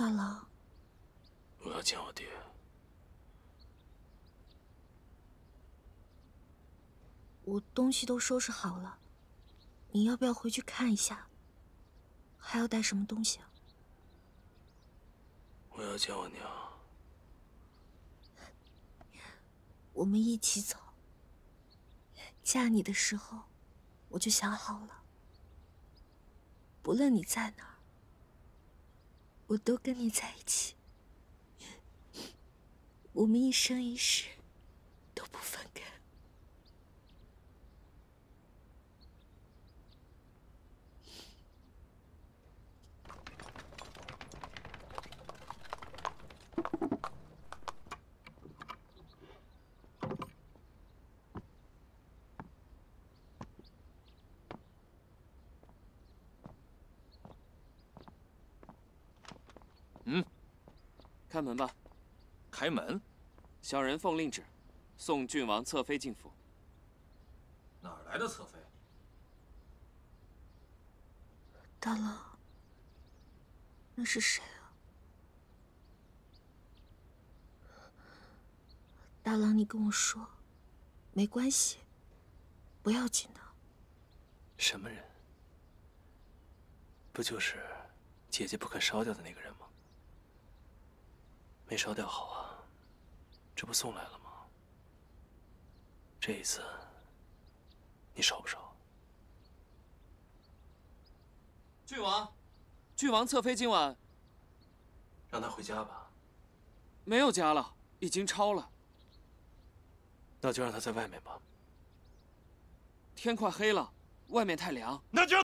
大郎，我要见我爹。我东西都收拾好了，你要不要回去看一下？还要带什么东西啊？我要见我娘。我们一起走。嫁你的时候，我就想好了，不论你在哪儿，我都跟你在一起。我们一生一世都不分开。开门吧。开门。小人奉令旨，送郡王侧妃进府。哪来的侧妃？大郎，那是谁啊？大郎，你跟我说，没关系，不要紧的。什么人？不就是姐姐不肯烧掉的那个人吗？没烧掉好啊，这不送来了吗？这一次，你烧不烧？郡王，郡王侧妃今晚让他回家吧。没有家了，已经超了。那就让他在外面吧。天快黑了，外面太凉。那就。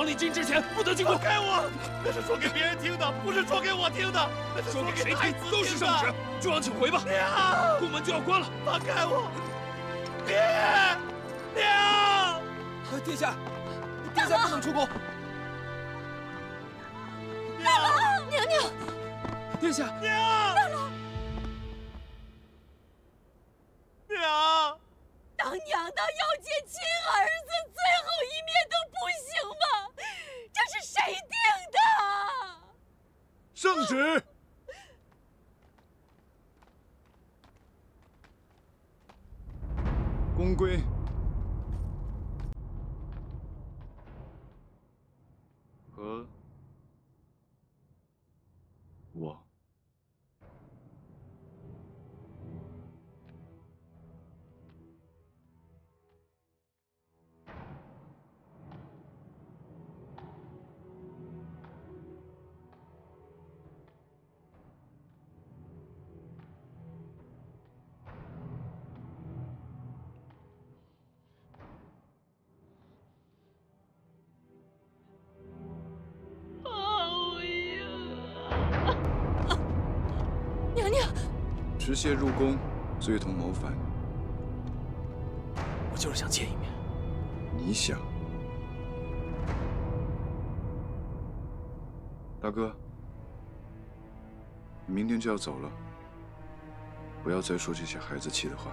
王离京之前不得进宫。放开我！那是说给别人听的，不是说给我听的。那是说给谁听都是圣旨。郡王，请回吧。娘，宫门就要关了。放开我！爹娘，殿下，殿下不能出宫。大郎，娘娘，殿下。娘，械入宫，罪同谋反。我就是想见一面。你想？大哥，你明天就要走了，不要再说这些孩子气的话。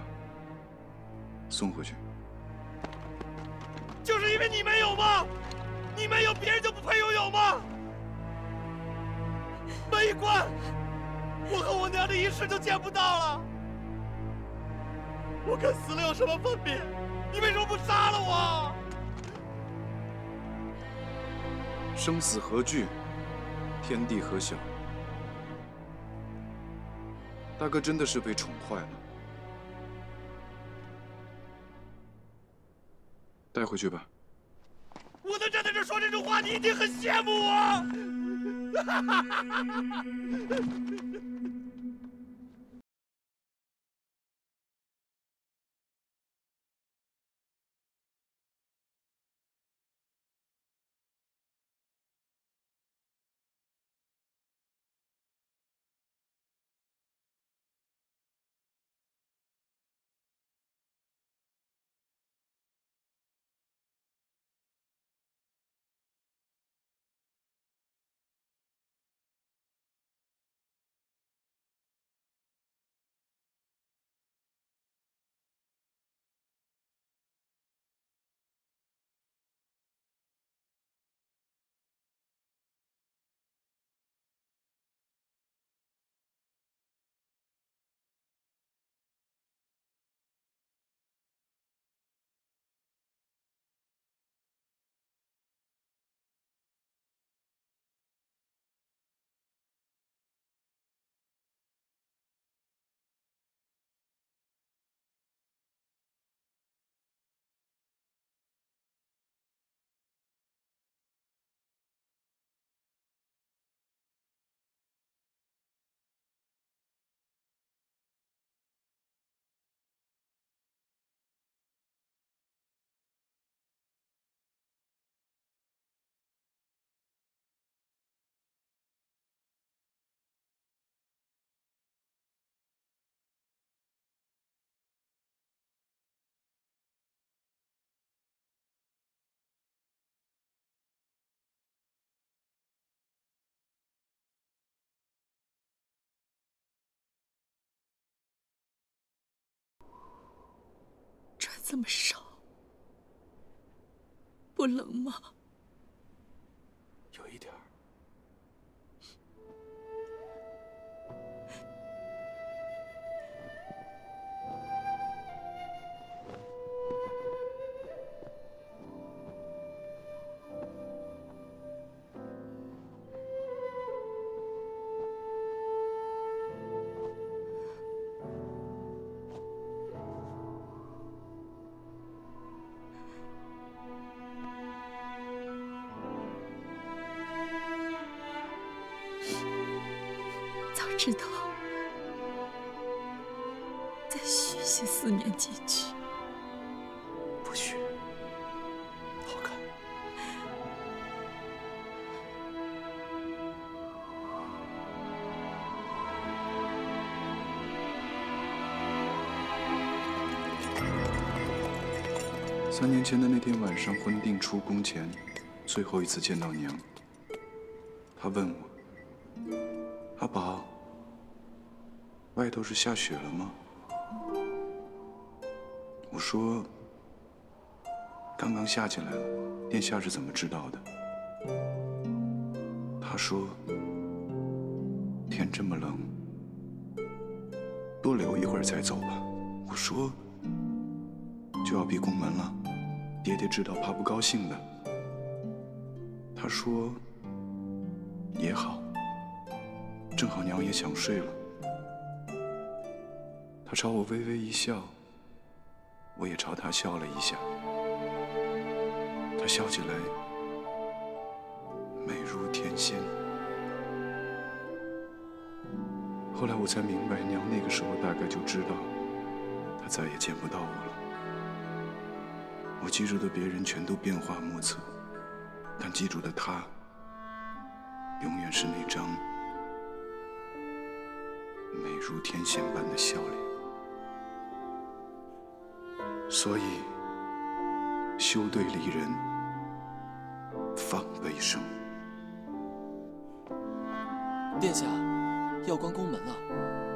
送回去。就是因为你没有吗？你没有，别人就不配拥有吗？滚！我和我娘的一世就见不到了。我跟死了有什么分别？你为什么不杀了我？生死何惧？天地何小？大哥真的是被宠坏了，带回去吧。我能站在这说这种话，你一定很羡慕我。这么少，不冷吗？那天晚上，婚定出宫前，最后一次见到娘，她问我：“阿宝。”外头是下雪了吗？我说，刚刚下起来了。殿下是怎么知道的？他说，天这么冷，多留一会儿再走吧。我说，就要闭宫门了，爹爹知道怕不高兴的。他说，也好，正好娘也想睡了。他朝我微微一笑，我也朝他笑了一下。他笑起来美如天仙。后来我才明白，娘那个时候大概就知道，他再也见不到我了。我记住的别人全都变化莫测，但记住的他，永远是那张美如天仙般的笑脸。所以，休对离人，放悲声。殿下，要关宫门了。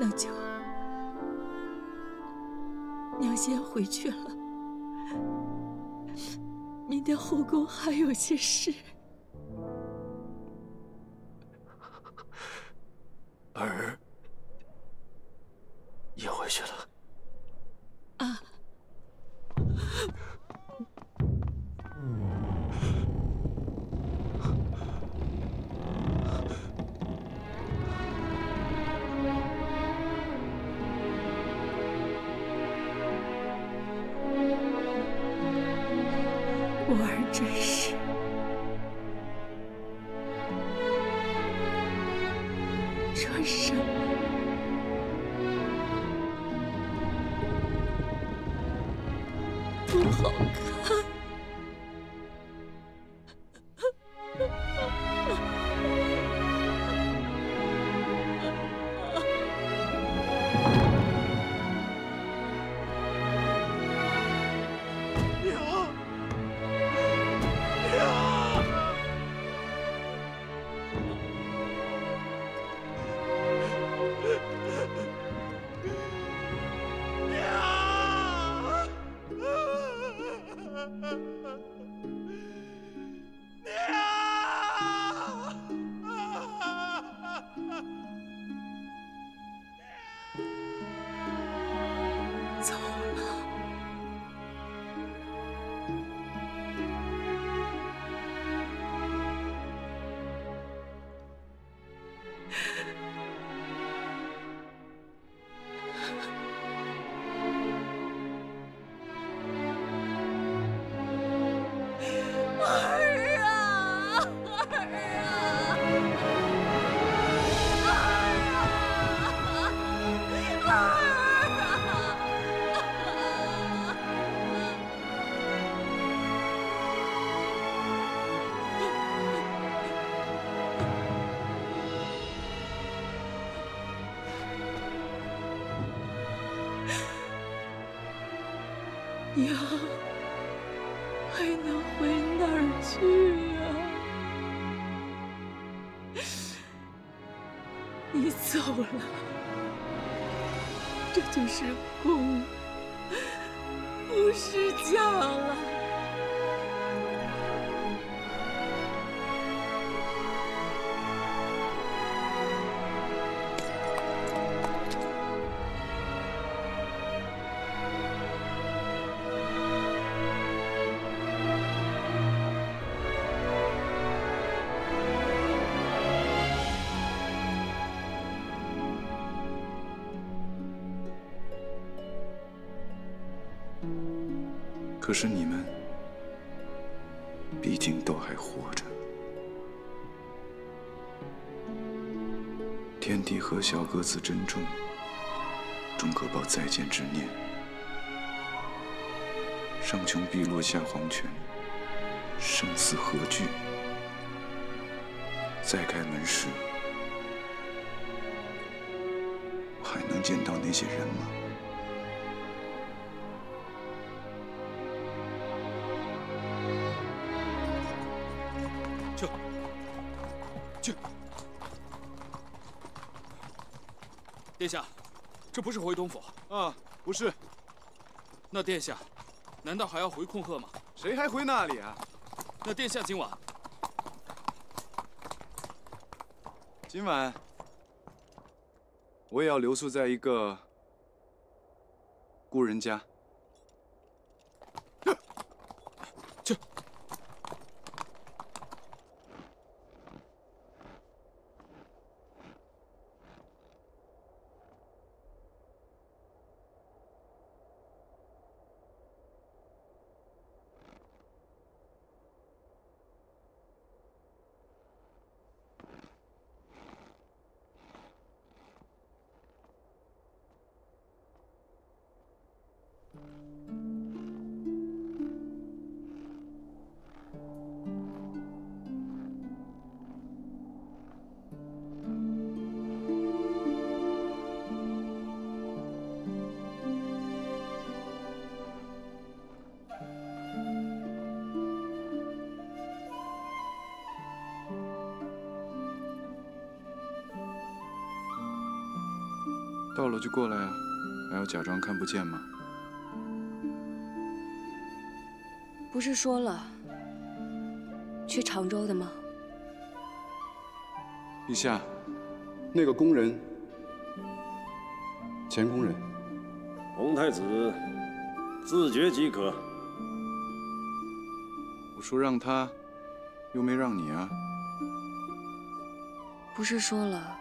那就娘先回去了。明天后宫还有些事。这就是公，不是家了。可是你们毕竟都还活着。天帝和小鸽子珍重，终可报再见之念。上穷碧落下黄泉，生死何惧？再开门时，我还能见到那些人吗？殿下，这不是回东府啊？不是。那殿下，难道还要回控鹤吗？谁还回那里啊？那殿下今晚……今晚我也要留宿在一个故人家。就过来啊，还要假装看不见吗？不是说了，去常州的吗？陛下，那个工人，前工人，洪太子自觉即可。我说让他，又没让你啊。不是说了，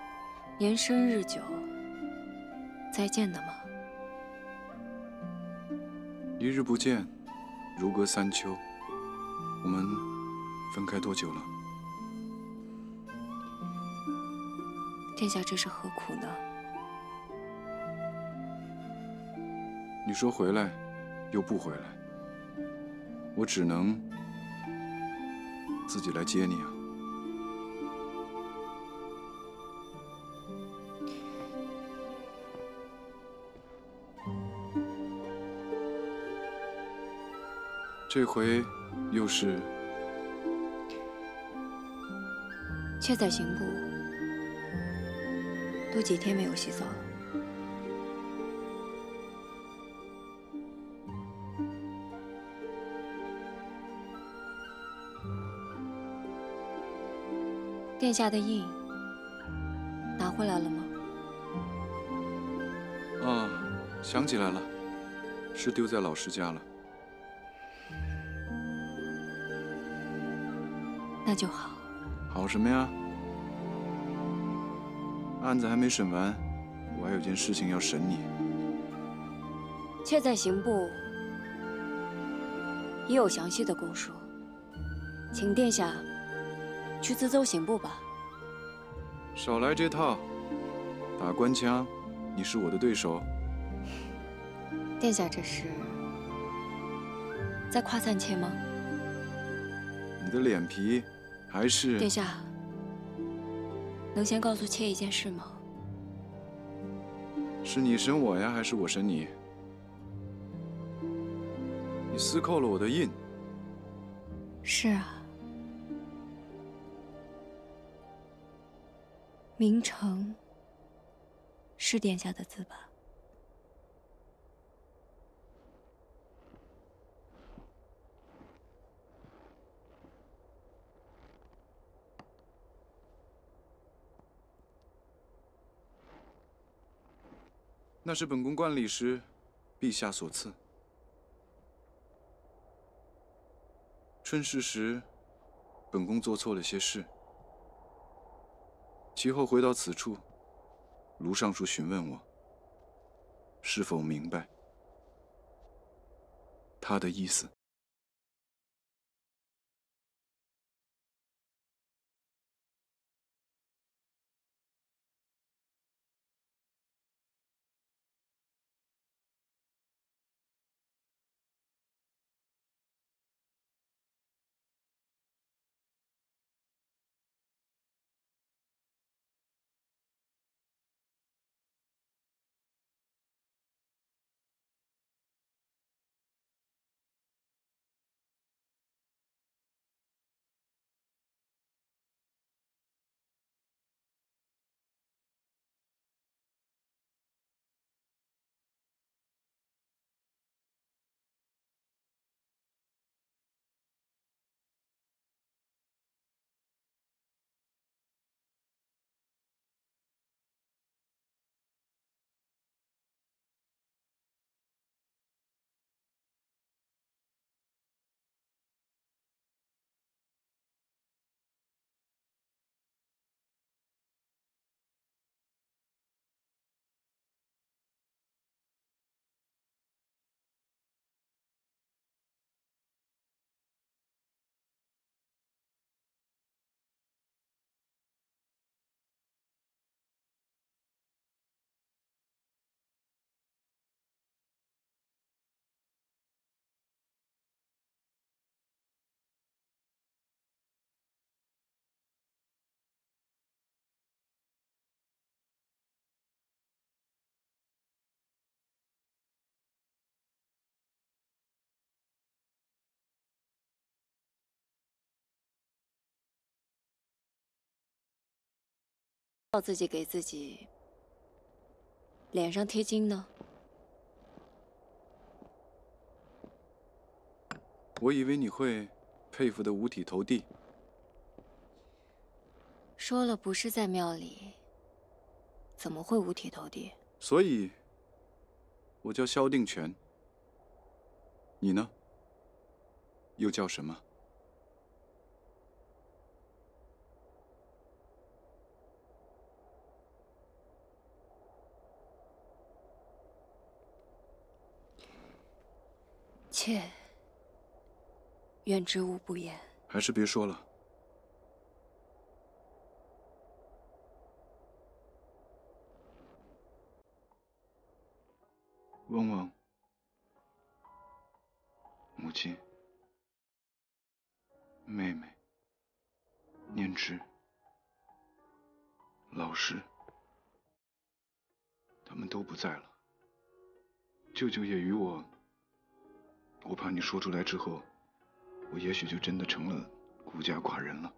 年深日久，再见的吗？一日不见，如隔三秋。我们分开多久了？殿下这是何苦呢？你说回来，又不回来，我只能自己来接你啊。这回又是妾在刑部，都几天没有洗澡了。殿下的印拿回来了吗？啊，想起来了，是丢在老师家了。那就好。好什么呀？案子还没审完，我还有件事情要审你。妾在刑部已有详细的供述，请殿下去自奏刑部吧。少来这套，打官腔，你是我的对手。殿下这是在夸赞妾吗？你的脸皮还是……殿下，能先告诉妾一件事吗？是你审我呀，还是我审你？你私扣了我的印。是啊。明成是殿下的字吧？那是本宫观礼时，陛下所赐。春逝时，本宫做错了些事。其后回到此处，卢尚书询问我，是否明白他的意思。道自己给自己脸上贴金呢？我以为你会佩服的五体投地，说了不是在庙里，怎么会五体投地？所以，我叫萧定权。你呢？又叫什么？妾愿知无不言。还是别说了。汪汪，母亲、妹妹、念之、老师，他们都不在了。舅舅也与我，我怕你说出来之后，我也许就真的成了孤家寡人了。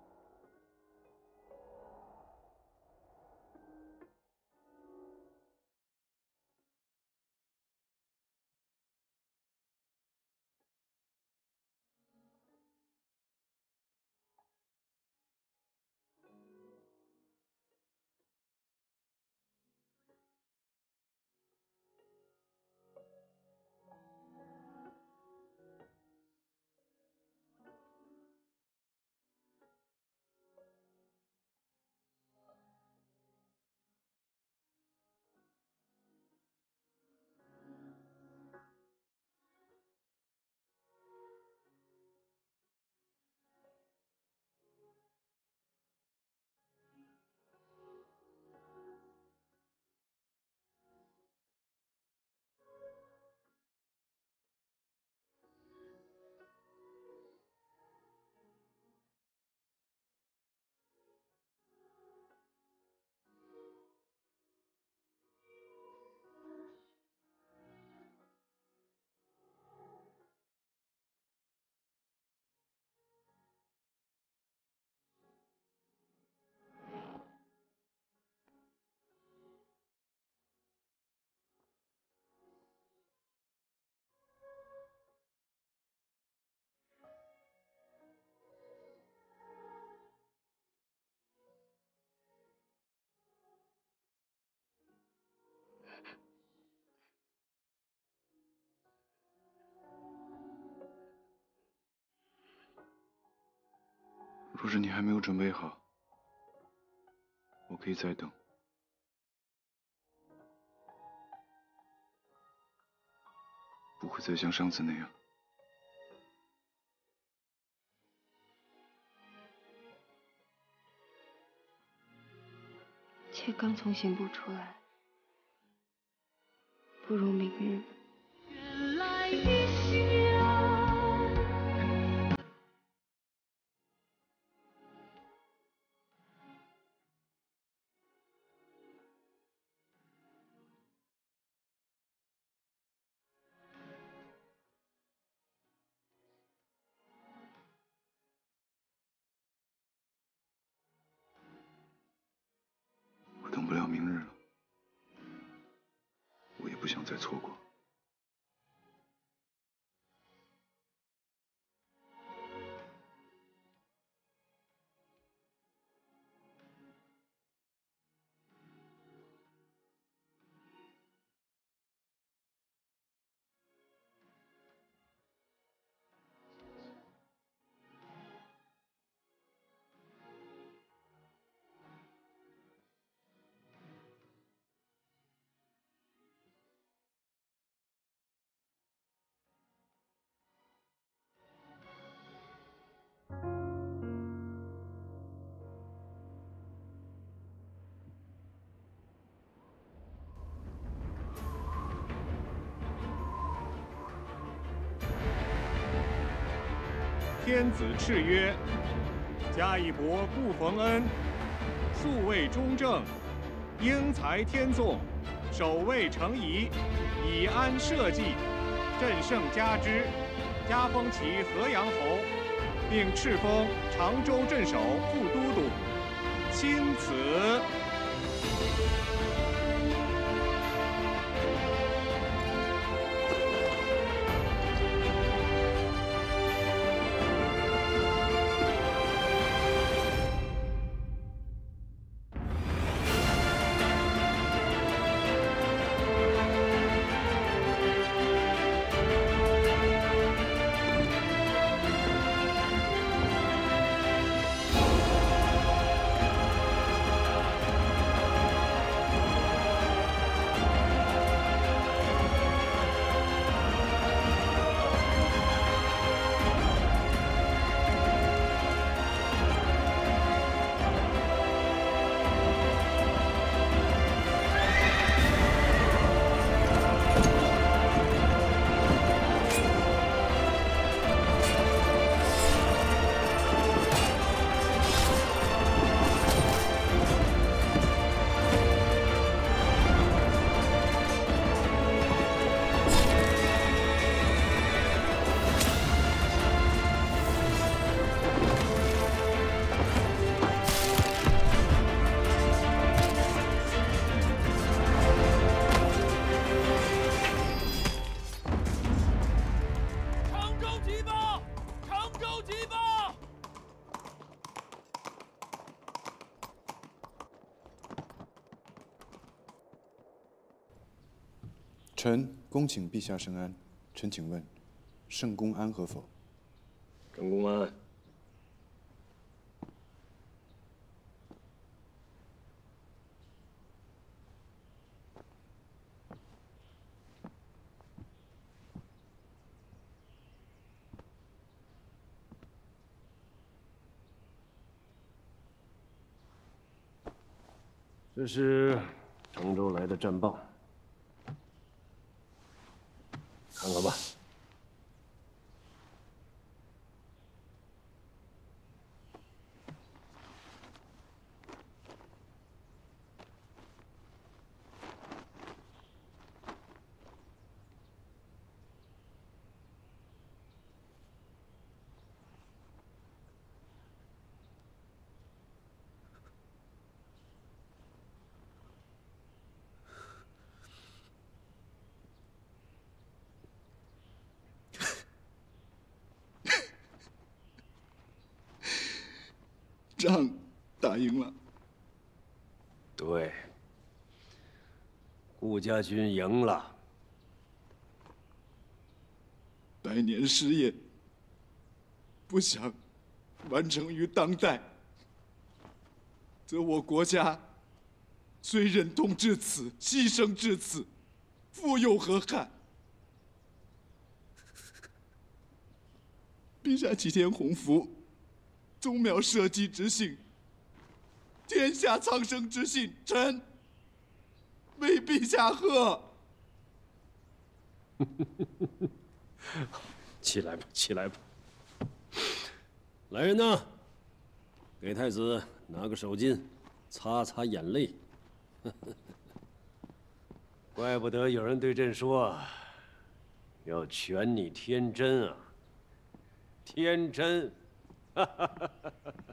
若是你还没有准备好，我可以再等，不会再像上次那样。妾刚从刑部出来，不如明日。天子敕曰：“加一伯不逢恩，素位忠正，英才天纵，守卫成仪，以安社稷，朕圣加之，加封其河阳侯，并敕封常州镇守副都督。钦此。”臣恭请陛下圣安。臣请问，圣公安何否？圣公安，这是常州来的战报，看看吧。仗打赢了，对，顾家军赢了。百年事业不想完成于当代，则我国家虽忍痛至此，牺牲至此，复有何憾？陛下齐天鸿福。宗庙社稷之幸，天下苍生之幸，臣为陛下贺。起来吧，起来吧。来人呐，给太子拿个手巾，擦擦眼泪。怪不得有人对朕说，要全你天真啊，天真。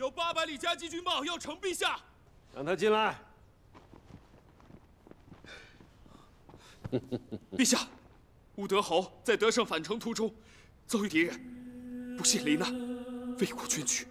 有八百里加急军报要呈陛下，让他进来。陛下，武德侯在得胜返程途中遭遇敌人，不幸罹难，为国捐躯。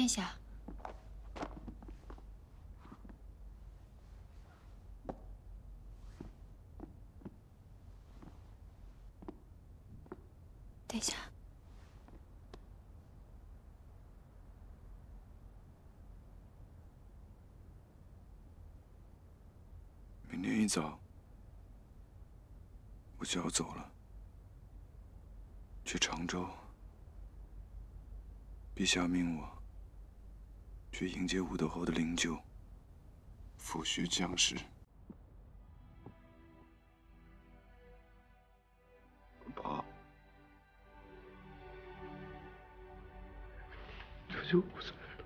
殿下，殿下，明天一早我就要走了，去常州。陛下命我。去迎接武德侯的灵柩，抚恤将士。爸，这就不在了，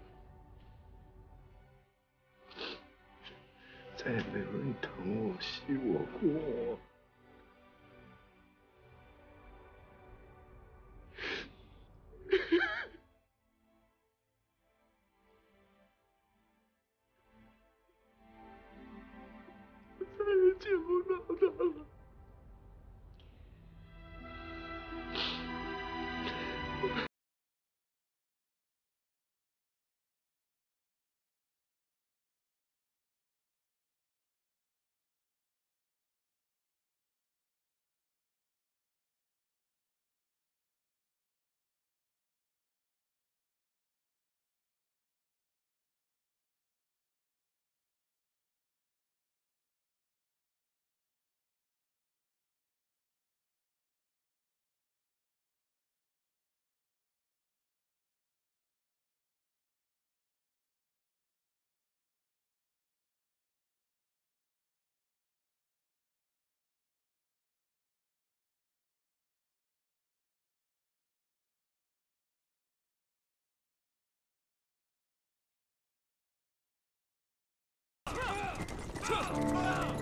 再也没有人疼我、惜我过。此去常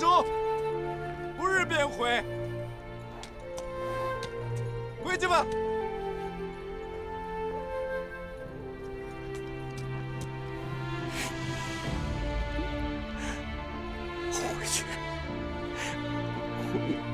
州，不日便回。回去吧。回去。回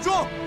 住。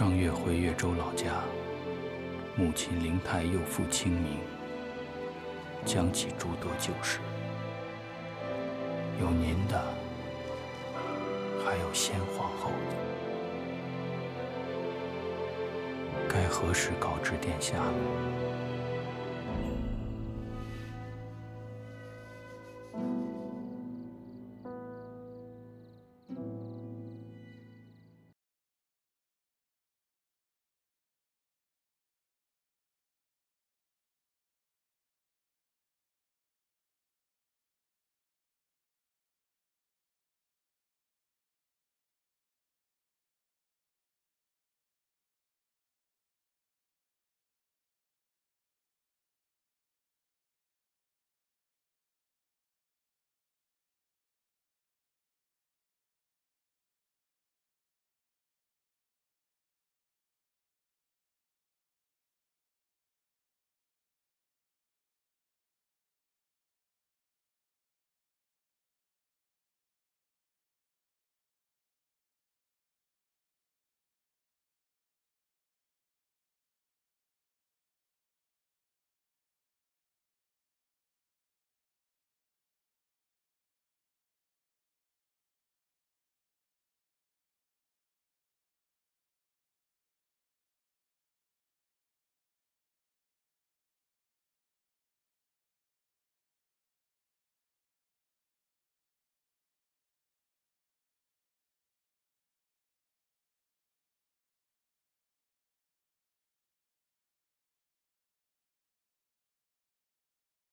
上月回越州老家，母亲灵台又赴清明，讲起诸多旧事，有您的，还有先皇后的，该何时告知殿下呢？